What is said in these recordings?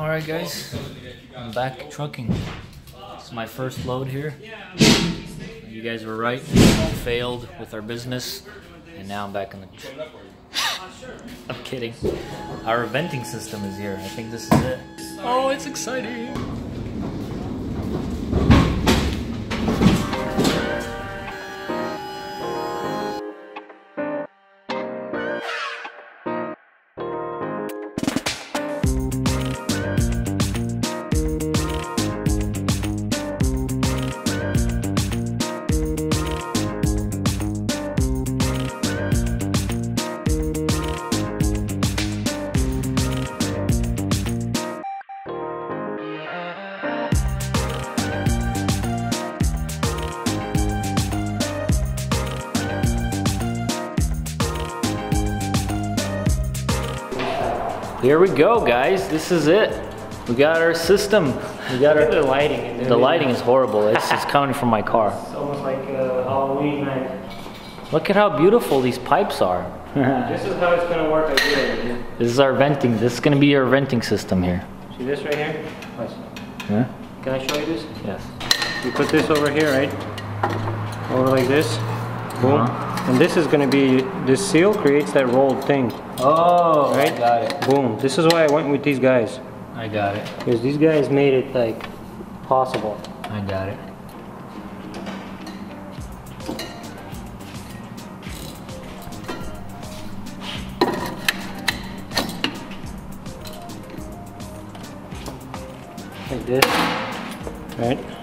All right, guys, I'm back trucking. It's my first load here. You guys were right. We failed with our business, and now I'm back in the. I'm kidding. Our venting system is here. I think this is it. Oh, it's exciting. Here we go, guys. This is it. We got our system. We got Look our. the lighting. The lighting is horrible. It's just coming from my car. It's almost like a Halloween night. Look at how beautiful these pipes are. This is how it's gonna work ideally. This is our venting. This is gonna be our venting system here. See this right here? Yeah. Can I show you this? Yes. You put this over here, right? Over like this. Boom. Uh-huh. And this is gonna be, this seal creates that rolled thing. Oh, Right? I got it. Boom. This is why I went with these guys. I got it. Because these guys made it like possible. I got it. Like this. Right?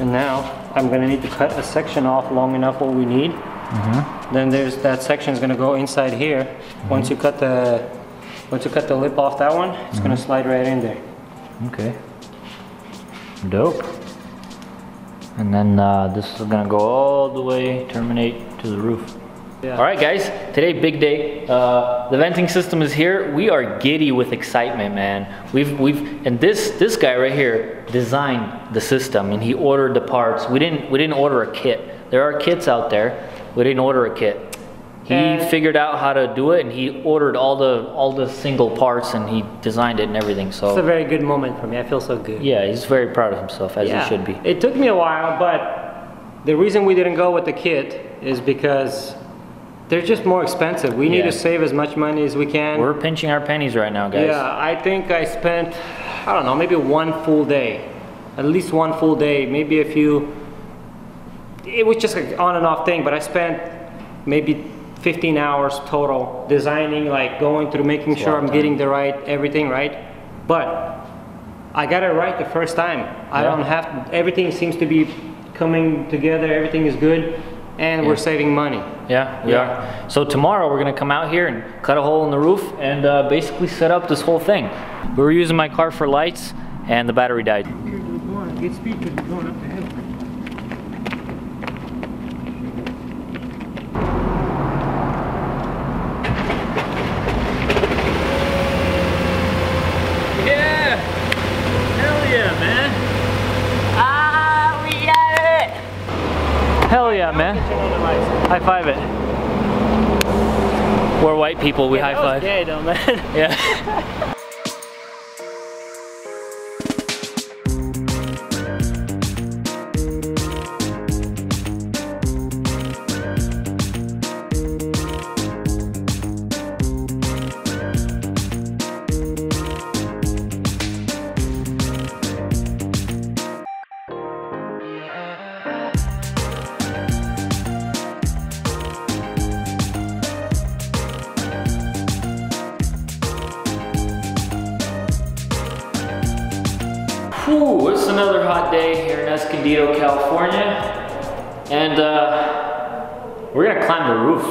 And now I'm gonna need to cut a section off long enough what we need. Mm-hmm. Then there's that section is gonna go inside here. Mm-hmm. Once you cut the once you cut the lip off that one, it's gonna mm-hmm. slide right in there. Okay. Dope. And then uh, this is gonna go all the way, terminate to the roof. Yeah. All right, guys. Today, big day. Uh, the venting system is here. We are giddy with excitement, man. We've we've and this this guy right here designed the system, and he ordered the parts. We didn't we didn't order a kit. There are kits out there. We didn't order a kit. He And- figured out how to do it, and he ordered all the all the single parts, and he designed it and everything. So it's a very good moment for me. I feel so good. yeah, he's very proud of himself, as he should be. It took me a while, but the reason we didn't go with the kit is because they're just more expensive. We need Yeah. to save as much money as we can. We're pinching our pennies right now, guys. Yeah, I think I spent, I don't know, maybe one full day. At least one full day, maybe a few. It was just an on and off thing, but I spent maybe 15 hours total designing, like going through, making sure I'm of getting the right, everything right. But I got it right the first time. I don't have, everything seems to be coming together, everything is good, and Yeah. we're saving money. Yeah, we Yeah. are. So tomorrow we're gonna come out here and cut a hole in the roof and uh, basically set up this whole thing. We were using my car for lights and the battery died. Get speed because we're going up the hill. Yeah! Hell yeah, man! Ah, we got it! Hell yeah, man. High five it. We're white people, we high five. gay though, man. Yeah. Escondido, California. And uh, we're gonna climb the roof.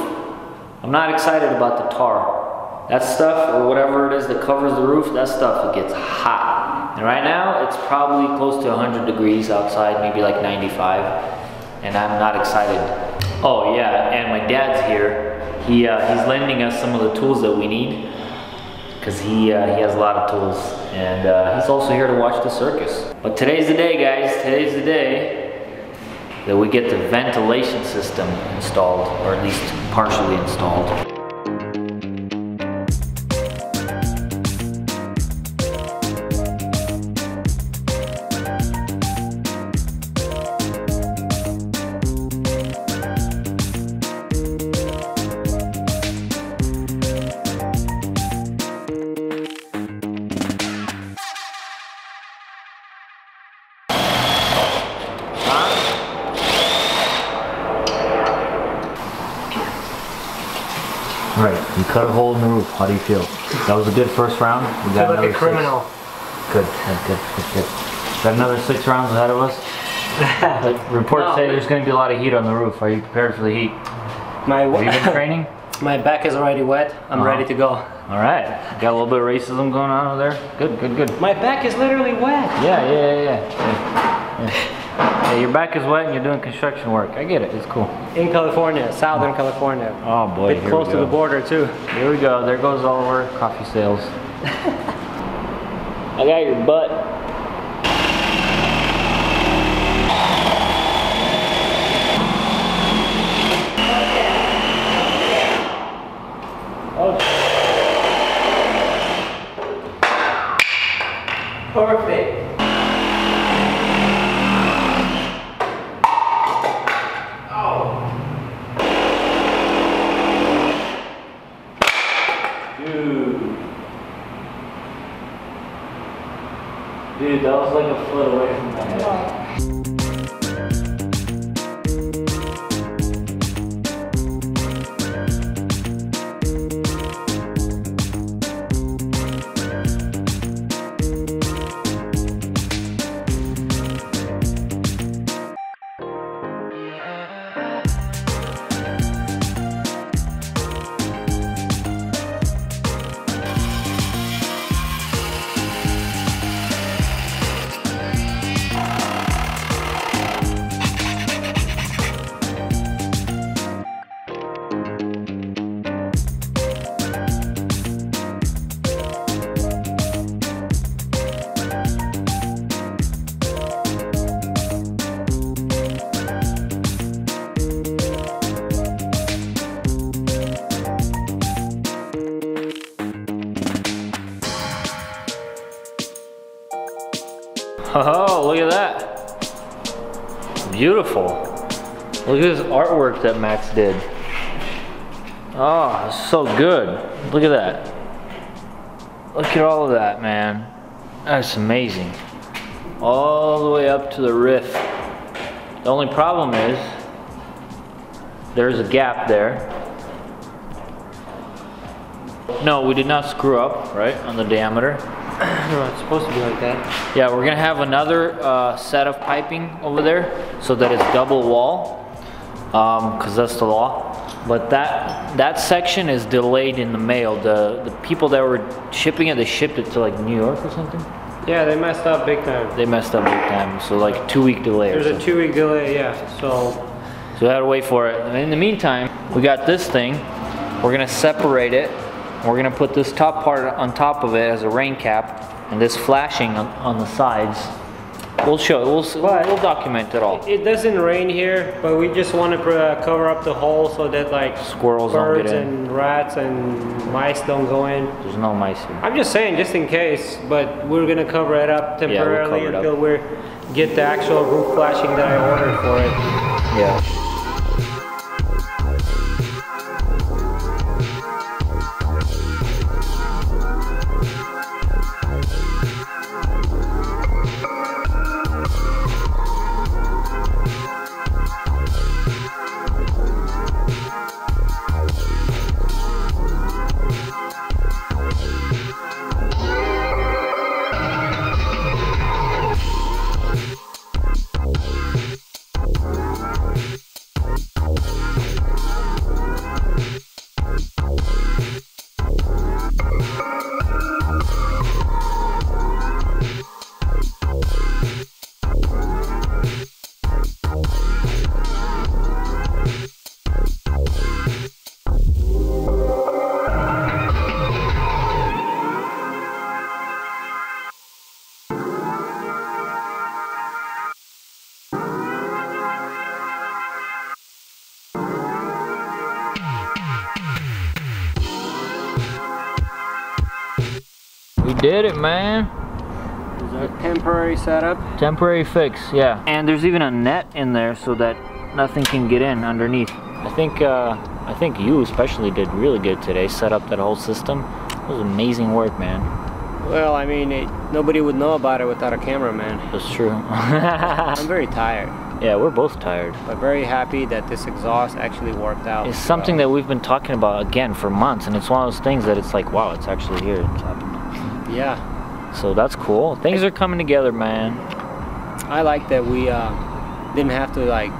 I'm not excited about the tar. That stuff, or whatever it is that covers the roof, that stuff, it gets hot. And right now, it's probably close to 100 degrees outside, maybe like 95. And I'm not excited. Oh yeah, and my dad's here. He, uh, he's lending us some of the tools that we need because he uh, he has a lot of tools and uh, he's also here to watch the circus. But today's the day, guys. Today's the day that we get the ventilation system installed, or at least partially installed. Cut a hole in the roof. How do you feel? That was a good first round. We Feel like a six. criminal. Good, good, good, good, good. Got another six rounds ahead of us. Reports No, say there's going to be a lot of heat on the roof. Are you prepared for the heat? My Have you been training? my back is already wet. I'm Uh-huh. ready to go. All right. Got a little bit of racism going on over there. Good, good, good. My back is literally wet. Yeah, yeah, yeah, yeah. yeah. Yeah, your back is wet and you're doing construction work. I get it. It's cool. In California, Southern oh. California. Oh boy, Bit here close we to the border too. Here we go. There goes all of our coffee sales. I got your butt. Perfect. Dude, that was like a foot away from my Oh, look at that. Beautiful. Look at this artwork that Max did. Oh, so good. Look at that. Look at all of that, man. That's amazing. All the way up to the rift. The only problem is there's a gap there. No, we did not screw up, right, on the diameter. No, it's supposed to be like that. Yeah, we're gonna have another uh, set of piping over there so that it's double wall, because that's the law. But that that section is delayed in the mail. The the people that were shipping it, they shipped it to like New York or something. Yeah, they messed up big time. They messed up big time, so like two week delay. or There's a two week delay, yeah. So So we had to wait for it. And in the meantime, we got this thing. We're gonna separate it. We're gonna put this top part on top of it as a rain cap, and this flashing on, on the sides. We'll show. We'll s- But- we'll document it all. it doesn't rain here, but we just want to uh, cover up the hole so that like Squirrels don't birds and rats and mice don't go in. There's no mice here. I'm just saying, just in case, but we're gonna cover it up we'll temporarily cover it up. until we get the actual roof flashing that I ordered for it. Yeah. Did it, man. Is that temporary setup? Temporary fix, yeah. And there's even a net in there so that nothing can get in underneath. I think uh, I think you especially did really good today. Set up that whole system. It was amazing work, man. Well, I mean, it, nobody would know about it without a cameraman. That's true. I'm very tired. Yeah, we're both tired. But very happy that this exhaust actually worked out. It's something that we've been talking about again for months, and it's one of those things that it's like, wow, it's actually here. It's. Yeah, So that's cool. Things are coming together, man. I like that we uh, didn't have to like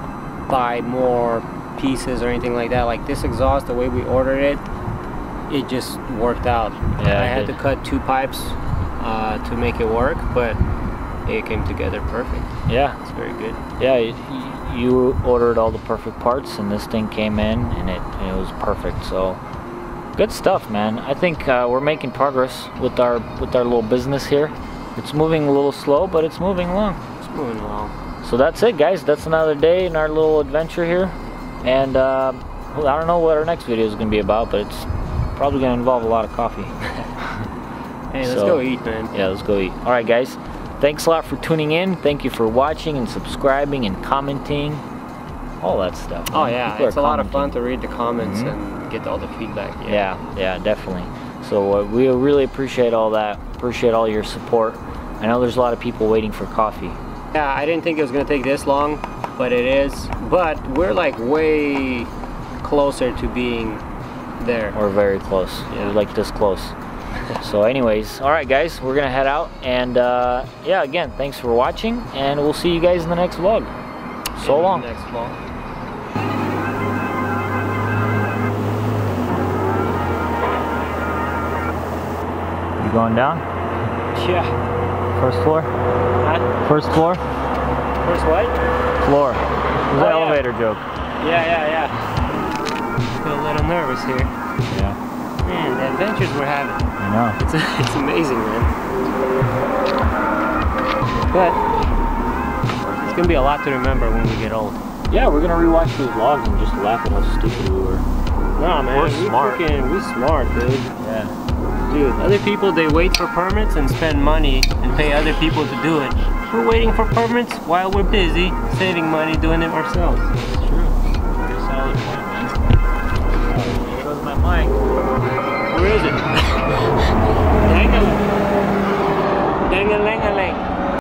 buy more pieces or anything like that. Like this exhaust, the way we ordered it, it just worked out. Yeah, I had did. to cut two pipes uh, to make it work, but it came together perfect. Yeah, It's very good. yeah. You, you ordered all the perfect parts, and this thing came in, and it it was perfect. So good stuff, man. I think uh, we're making progress with our with our little business here. It's moving a little slow, but it's moving along. It's moving along. So that's it, guys. That's another day in our little adventure here. And uh, I don't know what our next video is going to be about, but it's probably going to involve a lot of coffee. Hey, let's go eat, man. yeah, let's go eat. All right, guys. Thanks a lot for tuning in. Thank you for watching and subscribing and commenting. All that stuff. Oh yeah, People it's a lot of fun to read the comments Mhm. and get all the feedback. Yeah, yeah, definitely. So uh, we really appreciate all that. Appreciate all your support. I know there's a lot of people waiting for coffee. Yeah, I didn't think it was gonna take this long, but it is. But we're like way closer to being there. We're very close. Yeah. We're like this close. so anyways, all right guys, we're gonna head out and uh, yeah, again, thanks for watching and we'll see you guys in the next vlog. So long. Going down? Yeah. First floor? Huh? First floor? First what? Floor. It was Oh, an yeah. elevator joke. Yeah, yeah, yeah. Feel a little nervous here. Yeah. Man, the adventures we're having. I know. It's it's amazing, man. But it's gonna be a lot to remember when we get old. Yeah, we're gonna rewatch these vlogs and just laugh at how stupid we were. No, man, We're we smart. freaking we smart, dude. Yeah. Dude, other people they wait for permits and spend money and pay other people to do it. We're waiting for permits while we're busy saving money doing it ourselves. It's true. Pretty solid point, man. There goes my mic. Where is it? Dang-a-lang. Dang-a-lang-a-lang.